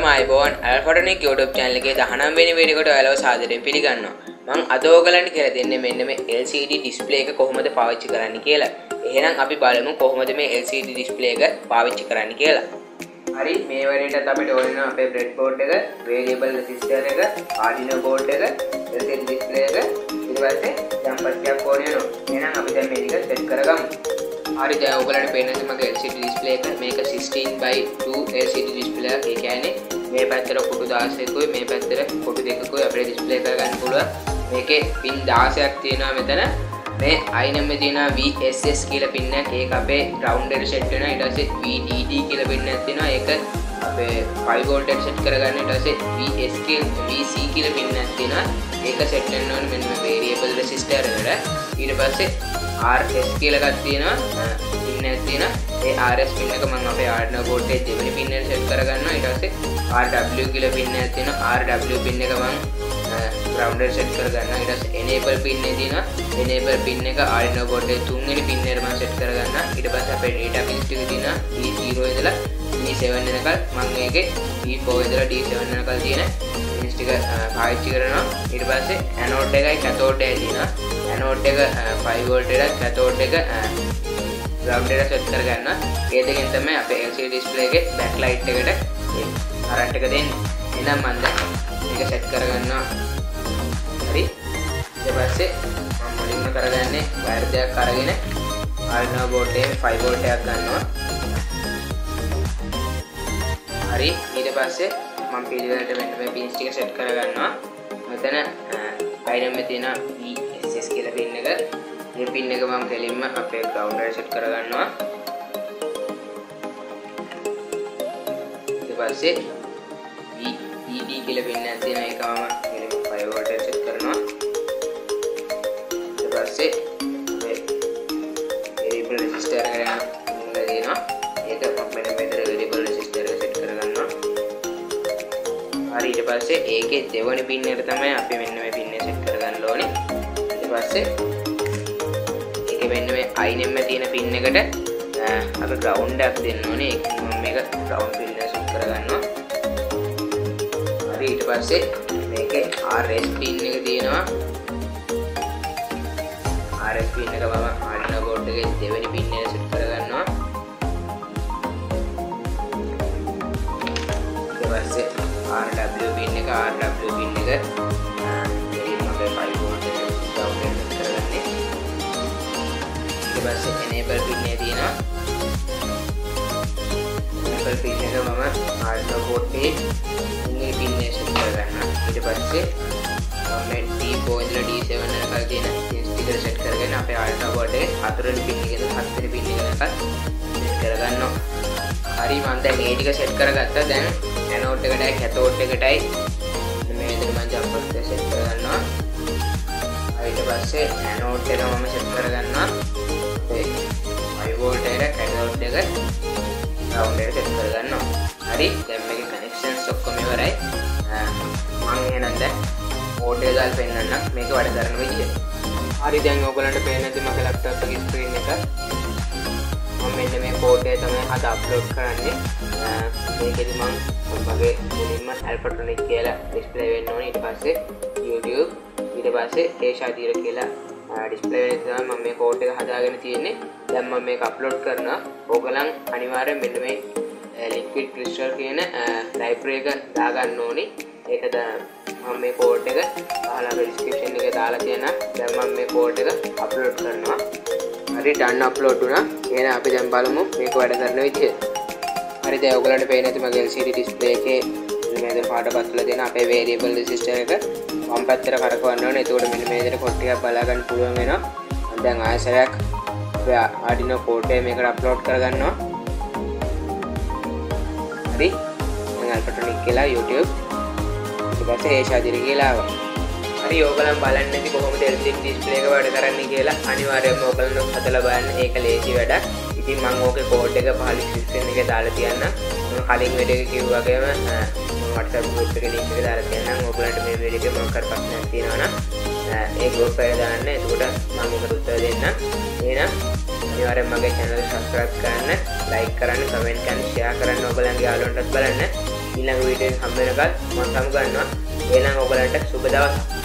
ඇල්පටොනික් YouTube channel එකේ 19 වෙනි video එකට ඔයාලව සාදරයෙන් පිළිගන්නවා. මම අද ඕගලන්ට කියලා දෙන්නේ මෙන්න මේ LCD display එක කොහොමද පාවිච්චි කරන්න කියලා. එහෙනම් අපි බලමු කොහොමද මේ LCD display එක පාවිච්චි කරන්න කියලා. හරි මේ වැඩේටත් අපිට ඕන වෙනවා අපේ breadboard එක, variable resistor එක, Arduino board එක, LCD display එක, ඊට පස්සේ jumper ටිකක් ඕන වෙනවා. එහෙනම් අපි දැන් මේ ටික set කරගමු. හරි දැන් ඔයගලන්ට පේනද මගේ LCD display එක මේක 16 by 2 LCD display එක. ඒ කියන්නේ මේ පැත්තට කොටු 16කුයි මේ පැත්තට කොටු දෙකකුයි අපිට display කරගන්න පුළුවන්. මේකේ පින් 16ක් තියෙනවා මෙතන. මේ අයිනම් තියෙනවා VSS කියලා පින්න එකක්. ඒක අපේ ground එකට set වෙනවා. ඊට පස්සේ VDD කියලා පින්න එකක් තියෙනවා. ඒක අපේ 5 volt එකට set කරගන්න. ඊට පස්සේ VS කියලා VC කියලා පින්න එකක් තියෙනවා. ඒක set වෙන්න ඕනේ මෙන්න මේ variable resistor එකට. ඊට පස්සේ RS කියලා එකක් තියෙනවා. පින්න එකක් තියෙනවා. ඒ RS පින් එක මම අපේ Arduino board එකේ දෙවෙනි පින් එකට set කරගන්නවා. ඊට පස්සේ RW කියලා පින් එකක් තියෙනවා. RW පින් එක මම ග්‍රවන්ඩර් සෙට් කරගන්න ඊට පස්සේ enable pin එක තියෙනවා enable pin එක Arduino board එකේ තුන්වෙනි pin එකට මම set කරගන්න ඊට පස්සේ අපේ data pins ටික තියෙනවා D0 ඉඳලා D7 වෙනකල් මම මේකේ D4 ඉඳලා D7 වෙනකල් තියෙන pins ටික පාවිච්චි කරනවා ඊට පස්සේ anode එකයි cathode එකයි තියෙනවා anode එක 5 volt එකට cathode එක ground එකට set කරගන්න ඒ දෙකෙන් තමයි අපේ LCD display එකේ backlight එකට කරන්ට් එක දෙන්නේ. එහෙනම් මම දැන් මේක සෙට් කරගන්නවා. හරි? ඊට පස්සේ මම මුලින්ම කරගන්නේ වයර් දෙකක් අරගෙන Arduino board එකේ 5 volt එකක් ගන්නවා. හරි? ඊට පස්සේ මම පිළිවෙලට මෙන්න මේ pins ටික සෙට් කරගන්නවා. මෙතන අයිටම් එකේ තියෙන VSS කියලා pin එක මේ pin එක මම කෙලින්ම අපේ ground එකට සෙට් කරගන්නවා. ඊට පස්සේ ED කියලා පින්න එකක් තියෙනවා. ඒක මම කෙලින්ම 5 volt එකට සෙට් කරනවා. ඊට පස්සේ මේ variable resistor එක ගැන ඉන්න තියෙනවා. ඒක මම මෙන්න මෙතන variable resistor එක සෙට් කරගන්නවා. හරි ඊට පස්සේ ඒකේ දෙවෙනි පින් එකට තමයි අපි මෙන්න මේ පින් එක සෙට් කරගන්න ඕනේ. ඊට පස්සේ ඒකේ මෙන්න මේ අයිනෙම්ම තියෙන පින් එකට. අපි ග්‍රවුන්ඩ් එකක් දෙන්න ඕනේ. ඒක මම මේක ග්‍රවුන්ඩ් පින් එක සෙට් කරගන්නවා. හරි ඊට පස්සේ මේකේ RS පින් එක තියෙනවා. RS පින් එක මම Arduino board එකේ දෙවෙනි පින් එක සෙට් කරගන්නවා. ඊට පස්සේ RW පින් එක RW පින් එක. ඊට පස්සේ enable පින් එක තියෙනවා. enable පින් එක මම Arduino board එකේ තුන්වෙනි පින් එක සෙට් කරගන්න. ඊට පස්සේ මම D4 ඉඳලා D7 වෙනකල් තියෙන pins ටික සෙට් කරගෙන අපේ Arduino board එකේ හතරවෙනි පින් එක ඉඳලා හත්වෙනි පින් එක වෙනකල් සෙට් කරගන්නවා. හරි මම දැන් මේ ටික සෙට් කරගත්තා. දැන් ඇනෝඩ් එකටයි කැතෝඩ් එකටයි මේ විදිහට මම ජම්පර් එක සෙට් කරගන්නවා. ඊට පස්සේ ඇනෝඩ් එක මම සෙට් කරගන්නවා. හරි. දැන් මේකේ කනෙක්ෂන්ස් ඔක්කොම ඉවරයි. මම එහෙනම් දැන් බෝඩ් එක දාලා පෙන්නන්නම් මේක වැඩ කරන විදිහ හරි දැන් ඔයගලන්ට පේන ඇති මගේ ලැප්ටොප් එකේ ස්ක්‍රීන් එක. මම මෙන්න මේ කෝඩ් එක තමයි අද අප්ලෝඩ් කරන්නේ. මේකෙදි මම මගේ මුලින්ම ඇල්පටොනික් කියලා ඩිස්ප්ලේ වෙන්න ඕනේ. ඊට පස්සේ YouTube ඊට පස්සේ ඒෂාදීර කියලා ඩිස්ප්ලේ වෙන තමයි මම මේ කෝඩ් එක හදාගෙන තියෙන්නේ. දැන් මම මේක අප්ලෝඩ් කරනවා. ඕගලන් අනිවාර්යෙන් මෙන්න මේ ලික්විඩ් ක්‍රිස්ටල් කියන ලයිබ්‍රරි එක දාගන්න ඕනේ. ඒක මම මේ කෝඩ් එක පහළ ඩිස්ක්‍රිප්ෂන් එකේ දාලා තියෙනවා. දැන් මම මේ කෝඩ් එක අප්ලෝඩ් කරනවා. හරි ඩන් අප්ලෝඩ් වුණා. එහෙනම් අපි දැන් බලමු මේක වැඩ කරන විදිහ හරි දැන් ඔයගලන්ට පේන ඇති මගේ LCD display එකේ මේ විදිහට පාට පත්වලා තියෙන අපේ variable resistor එක. වම් පැත්තට කරකවන්න ඕනේ. එතකොට මෙන්න මේ විදිහට කොට් ටිකක් බලා ගන්න පුළුවන් වෙනවා. මම දැන් ආයසරයක් අපේ Arduino code එක මේකට අප්ලෝඩ් කරගන්නවා. හරි දැන් Alphatonic කියලා YouTube ඊට පස්සේ ඒෂාදිරි කියලා ආවා. හරි ඕගලන් බලන්න ඇති කොහොමද LCD display එක වැඩ කරන්නේ කියලා. අනිවාර්යයෙන්ම ඕගලන් හදලා බලන්න. ඒක ලේසි වැඩක්. ඉතින් මම ඕකේ කෝඩ් එක පහළ ඩිස්ක්‍රිප්ෂන් එකේ දාලා තියන්න මම කලින් වීඩියෝ එකේ කිව්වා වගේම WhatsApp group එකේ link එක දාලා තියන්නම්. ඕගලන්ට මේ වීඩියෝ එකේ මොකක් හරි ප්‍රශ්නයක් තියෙනවා නම් ඒ group එකට දාන්න. එතකොට මම ඒකට උත්තර දෙන්නම්. එහෙනම් අනිවාර්යෙන් මගේ channel එක subscribe කරන්න like කරන්න comment කරන්න share කරන්න ඔයගලන්ගේ යාළුවන්ටත් බලන්න. ඊළඟ වීඩියෝෙන් හම්බ වෙනකල් මම සමු ගන්නවා එහෙනම් ඔයගලන්ට සුබ දවසක්